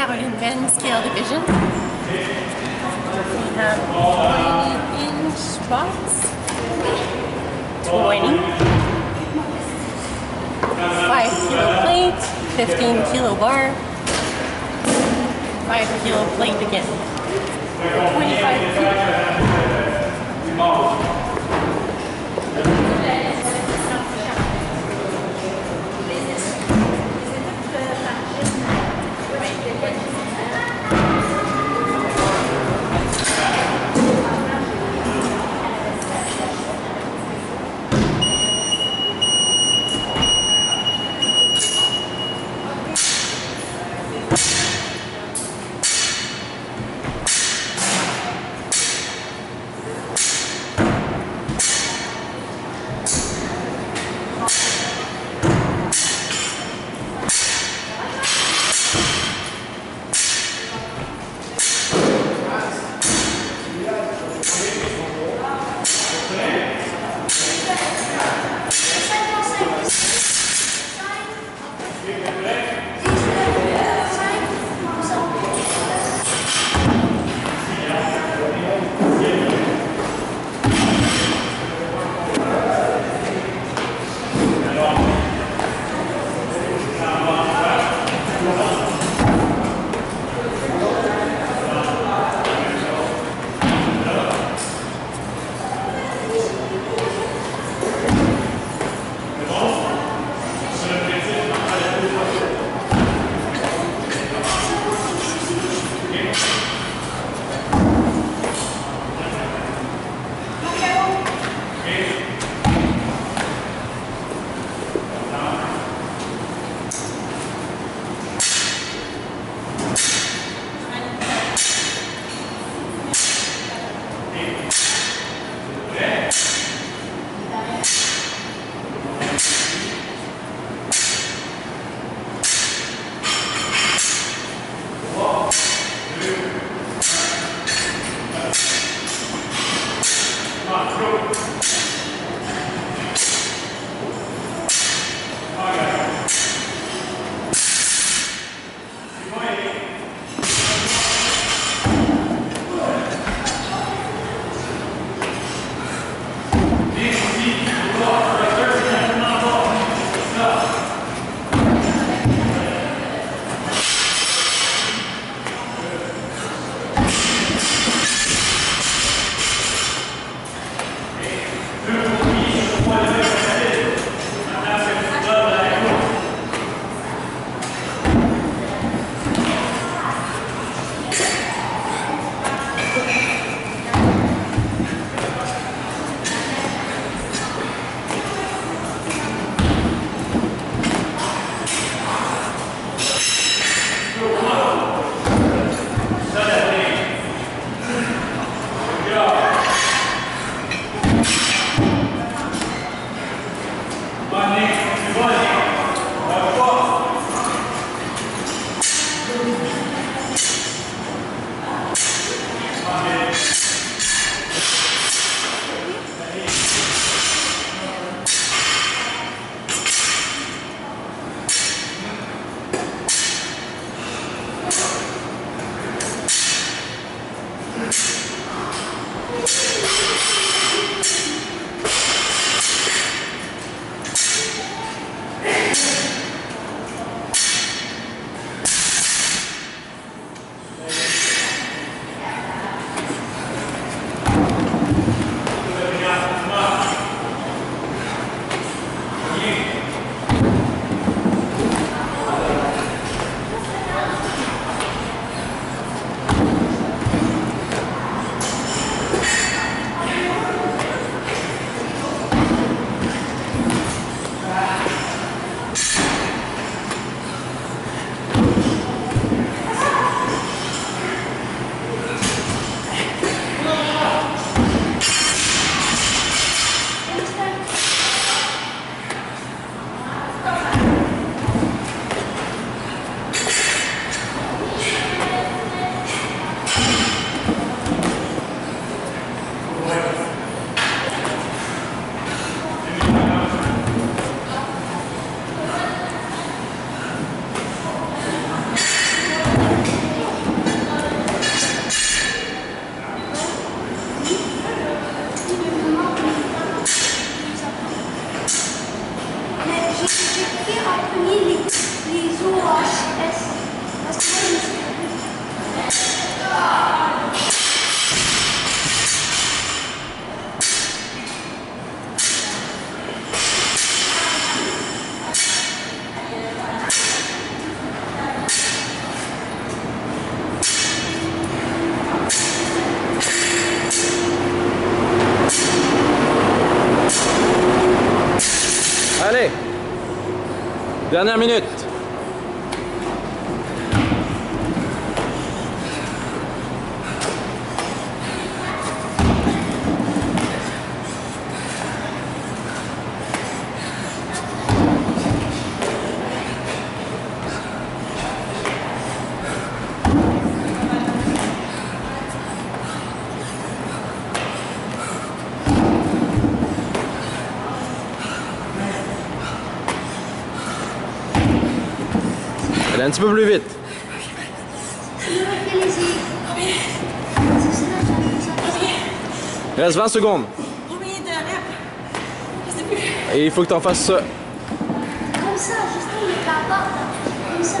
Caroline Vennes scale division. We have 20 inch box, 20, 5 kilo plate, 15 kilo bar, 5 kilo plate again, 25 kilo. Go. Dernière minute. Un petit peu plus vite. Reste 20 secondes. Et il faut que tu en fasses ça. Comme ça, juste il Comme ça.